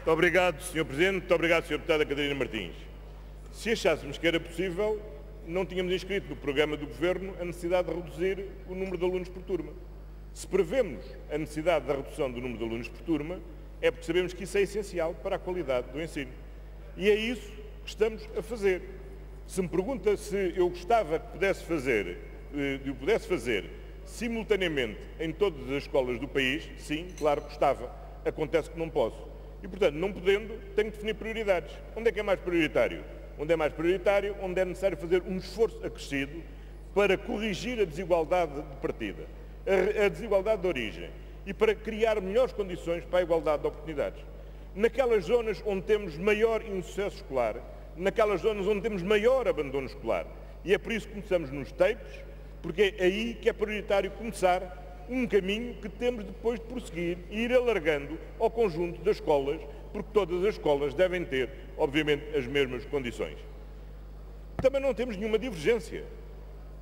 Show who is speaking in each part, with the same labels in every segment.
Speaker 1: Muito obrigado, Sr. Presidente. Muito obrigado, Sr. Deputada Catarina Martins. Se achássemos que era possível, não tínhamos inscrito no programa do Governo a necessidade de reduzir o número de alunos por turma. Se prevemos a necessidade da redução do número de alunos por turma, é porque sabemos que isso é essencial para a qualidade do ensino. E é isso que estamos a fazer. Se me pergunta se eu gostava que pudesse fazer, eh, de o pudesse fazer simultaneamente em todas as escolas do país, sim, claro que gostava. Acontece que não posso. E, portanto, não podendo, tenho que definir prioridades. Onde é que é mais prioritário? Onde é mais prioritário? Onde é necessário fazer um esforço acrescido para corrigir a desigualdade de partida, a, desigualdade de origem e para criar melhores condições para a igualdade de oportunidades. Naquelas zonas onde temos maior insucesso escolar, naquelas zonas onde temos maior abandono escolar. E é por isso que começamos nos tapes, porque é aí que é prioritário começar um caminho que temos depois de prosseguir e ir alargando ao conjunto das escolas, porque todas as escolas devem ter, obviamente, as mesmas condições. Também não temos nenhuma divergência.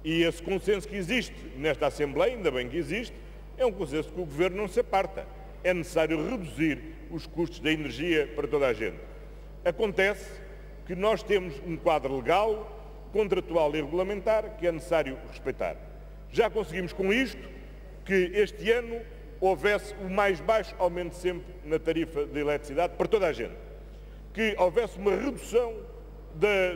Speaker 1: E esse consenso que existe nesta Assembleia, ainda bem que existe, é um consenso que o Governo não se aparta. É necessário reduzir os custos da energia para toda a gente. Acontece que nós temos um quadro legal, contratual e regulamentar que é necessário respeitar. Já conseguimos com isto que este ano houvesse o mais baixo aumento sempre na tarifa de eletricidade para toda a gente. Que houvesse uma redução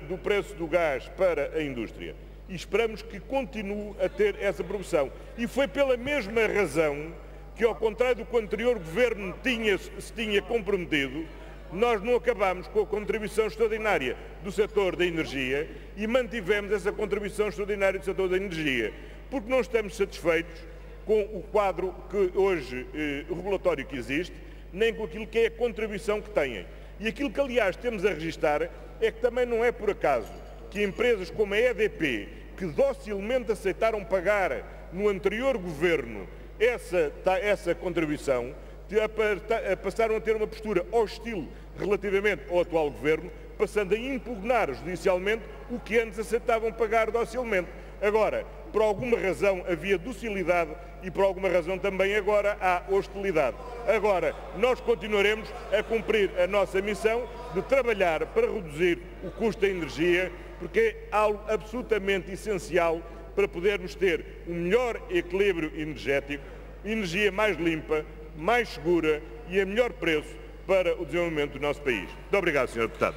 Speaker 1: do preço do gás para a indústria. E esperamos que continue a ter essa promoção. E foi pela mesma razão que, ao contrário do que o anterior governo tinha, se tinha comprometido, nós não acabamos com a contribuição extraordinária do setor da energia e mantivemos essa contribuição extraordinária do setor da energia, porque não estamos satisfeitos com o quadro que hoje, eh, regulatório que existe, nem com aquilo que é a contribuição que têm. E aquilo que, aliás, temos a registrar é que também não é por acaso que empresas como a EDP, que docilmente aceitaram pagar no anterior governo essa, essa contribuição, passaram a ter uma postura hostil relativamente ao atual governo, passando a impugnar judicialmente o que antes aceitavam pagar docilmente. Agora, por alguma razão havia docilidade e por alguma razão também agora há hostilidade. Agora, nós continuaremos a cumprir a nossa missão de trabalhar para reduzir o custo da energia, porque é algo absolutamente essencial para podermos ter um melhor equilíbrio energético, energia mais limpa, mais segura e a melhor preço para o desenvolvimento do nosso país. Muito obrigado, Sr. Deputado.